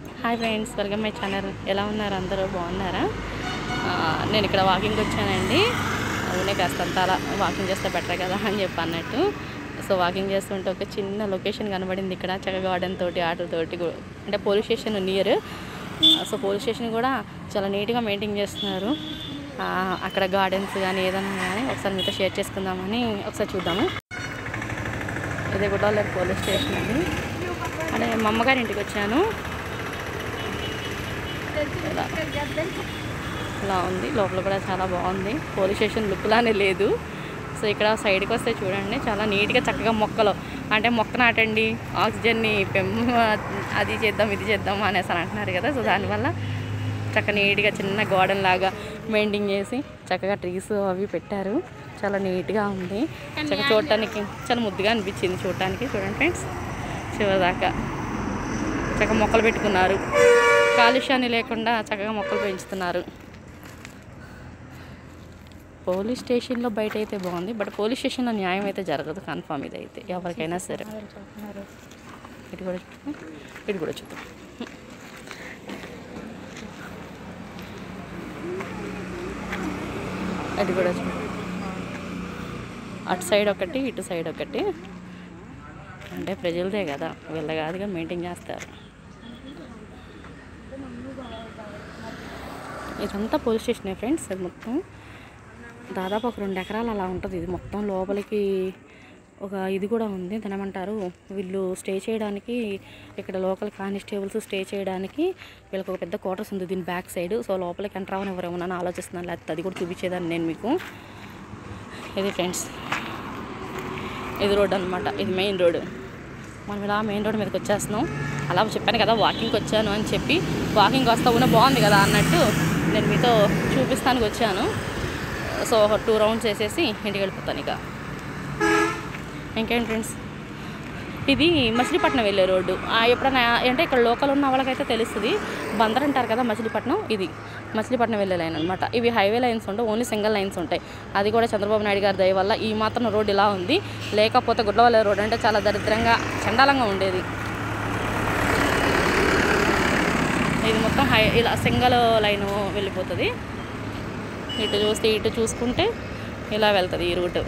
Hi friends welcome my channel. ఎలా ఉన్నారు అందరూ? బాగున్నారా? నేను ఇక్కడ వాకింగ్ వచ్చానండి. అవునే కాస్త అలా వాకింగ్ చేస్తే బెటర్ కదా అని చెప్పి అన్నట్టు సో వాకింగ్ చేస్తుంటే ఒక చిన్న లొకేషన్ కనబడింది ఇక్కడ చెక్క గార్డెన్ తోటి ఆటలతోటి అంటే police station near so police station కూడా చాలా నీట్గా మెయింటైన్ చేస్తున్నారు. అక్కడ గార్డెన్స్ కానీ ఏదైనా కానీ ఒకసారి మీతో షేర్ చేసుకుందామని ఒకసారి చూద్దాము. ఇదే గుడ్డవల్లి పోలీస్ స్టేషన్ అండి. అంటే మా అమ్మగారి ఇంటికి వచ్చాను. ఇలా ఇలా ఉంది. లోపల కూడా చాలా బాగుంది. పోలీస్ స్టేషన్ లుక్ లానే లేదు. సో ఇక్కడ సైడ్కి వస్తే చూడండి. చాలా నీట్గా చక్కగా మొక్కలు. అంటే మొక్క నాటండి. ఆక్సిజన్ని పెం అది చేద్దాం ఇది చేద్దాం అనేసి అని అంటున్నారు కదా. సో దానివల్ల చక్కగా నీట్గా చిన్న గార్డెన్ లాగా మెయింటైన్ చేసి చక్కగా ట్రీస్ అవి పెట్టారు. చాలా నీట్గా ఉంది. చక్కగా చూడటానికి చాలా ముద్దుగా అనిపించింది చూడటానికి. చూడండి ఫ్రెండ్స్. చివరిదాకా చక్కగా మొక్కలు పెట్టుకున్నారు. కాలుష్యాన్ని లేకుండా చక్కగా మొక్కలు పెంచుతున్నారు. పోలీస్ స్టేషన్లో బయట అయితే బాగుంది. బట్ పోలీస్ స్టేషన్లో న్యాయం అయితే జరగదు. కన్ఫామ్ ఇది అయితే ఎవరికైనా సరే. ఇటు కూడా చూద్దాం. ఇటు కూడా చూద్దాం. అటు కూడా చూద్దాం. అటు సైడ్ ఒకటి ఇటు సైడ్ ఒకటి. అంటే ప్రజలదే కదా. వీళ్ళ కాదుగా మెయింటైన్ చేస్తారు. ఇదంతా పోలీస్ స్టేషనే ఫ్రెండ్స్ అది మొత్తం దాదాపు ఒక రెండు ఎకరాలు అలా ఉంటుంది. ఇది మొత్తం లోపలికి ఒక ఇది కూడా ఉంది తినమంటారు వీళ్ళు స్టే చేయడానికి ఇక్కడ లోకల్ కానిస్టేబుల్స్ స్టే చేయడానికి వీళ్ళకి ఒక పెద్ద క్వార్టర్స్ ఉంది దీని బ్యాక్ సైడ్. సో లోపలికి ఎంటర్ అవ్వని ఎవరేమో ఆలోచిస్తున్నాను లేకపోతే అది కూడా చూపించేదాన్ని నేను మీకు. ఇది ఫ్రెండ్స్ ఇది రోడ్ అనమాట ఇది మెయిన్ రోడ్. మనం ఇలా మెయిన్ రోడ్ మీదకి వచ్చేస్తున్నాం. అలా చెప్పాను కదా వాకింగ్కి వచ్చాను అని చెప్పి వాకింగ్ వస్తా ఉన్న బాగుంది కదా అన్నట్టు నేను మీతో చూపిస్తానికి వచ్చాను. సో టూ రౌండ్స్ వేసేసి ఇంటికి వెళ్ళిపోతాను ఇక. ఇంకేం ఫ్రెండ్స్? ఇది మచిలీపట్నం వెళ్ళే రోడ్డు. ఆ, ఎప్పుడైనా అంటే ఇక్కడ లోకల్ ఉన్న వాళ్ళకైతే తెలుస్తుంది. బందర్ అంటారు కదా మచిలీపట్నం ఇది. మచిలీపట్నం వెళ్ళే లైన్ అనమాట ఇవి హైవే లైన్స్ ఉండవు ఓన్లీ సింగిల్ లైన్స్ ఉంటాయి. అది కూడా చంద్రబాబు నాయుడు గారి దయ వల్ల ఈ మాత్రం రోడ్ ఇలా ఉంది. లేకపోతే గుడ్లవల్లి రోడ్డు అంటే చాలా దరిద్రంగా చండాలంగా ఉండేది ఇది మొత్తం హై ఇలా సింగల్ లైన్ వెళ్ళిపోతుంది. ఇటు చూస్తే ఇటు చూసుకుంటే ఇలా వెళ్తుంది ఈ రూట్.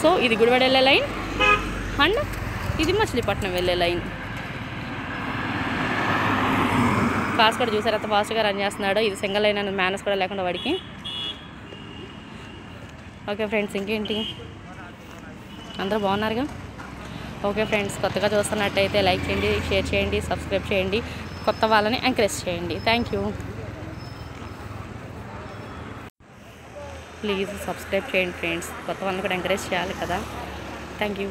సో ఇది గుడివాడ వెళ్ళే లైన్ అండ్ ఇది మచిలీపట్నం వెళ్ళే లైన్. ఫాస్ట్ కూడా చూసారు? అంత ఫాస్ట్గా రన్ చేస్తున్నాడు. ఇది సింగల్ లైన్ అనేది మేనస్ కూడా లేకుండా వాడికి. ఓకే ఫ్రెండ్స్ ఇంకేంటి? అందరూ బాగున్నారుగా? ఓకే ఫ్రెండ్స్ కొత్తగా చూస్తున్నట్టయితే లైక్ చేయండి షేర్ చేయండి సబ్స్క్రైబ్ చేయండి కొత్త వాళ్ళని ఎంకరేజ్ చేయండి. Thank you. ప్లీజ్ సబ్స్క్రైబ్ చేయండి ఫ్రెండ్స్ కొత్త వాళ్ళని కూడా ఎంకరేజ్ చేయాలి కదా. Thank you.